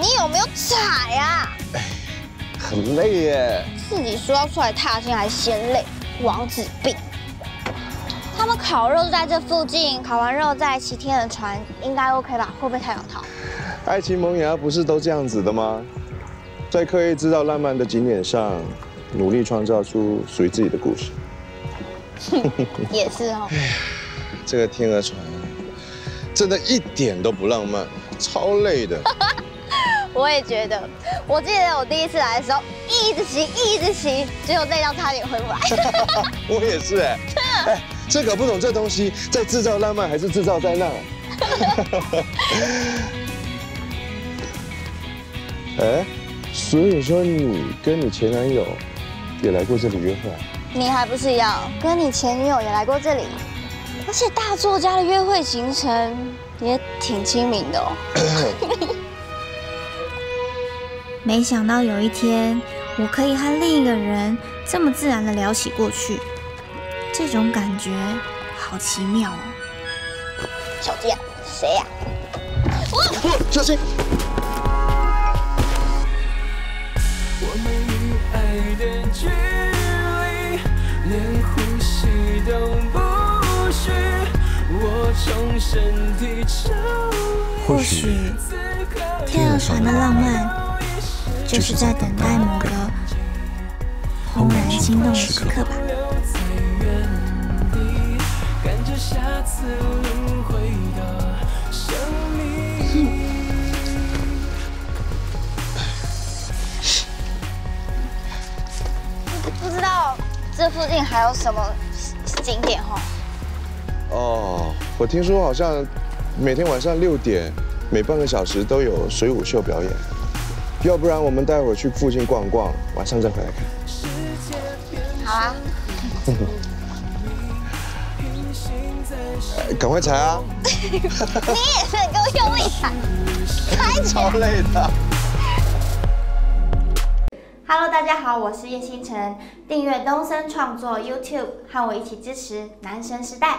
你有没有踩啊？很累耶。自己说要出来踏青还嫌累，王子病。他们烤肉就在这附近，烤完肉再骑天的船，应该 OK 吧？会不会太老套？爱情萌芽不是都这样子的吗？在刻意制造浪漫的景点上，努力创造出属于自己的故事。也是哦。这个天鹅船真的一点都不浪漫，超累的。我也觉得，我记得我第一次来的时候，一直骑，一直骑，只有累到差点回不来。我也是哎。哎。这搞不懂这东西在制造浪漫还是制造灾难？哎，所以说你跟你前男友也来过这里约会？你还不是一样，跟你前女友也来过这里，而且大作家的约会行程也挺亲民的哦。没想到有一天，我可以和另一个人这么自然的聊起过去。这种感觉好奇妙哦！小弟，谁呀？我，小心！或许天鹅船的浪漫，就是在等待某个怦然心动的时刻吧。不知道这附近还有什么景点哈？哦，我听说好像每天晚上六点，每半个小时都有水舞秀表演。要不然我们待会儿去附近逛逛，晚上再回来看。好啊。赶快踩啊！你也是，给我用力踩，踩超累的。Hello，大家好，我是叶星辰，订阅东森创作 YouTube，和我一起支持男神时代。